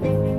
Bye.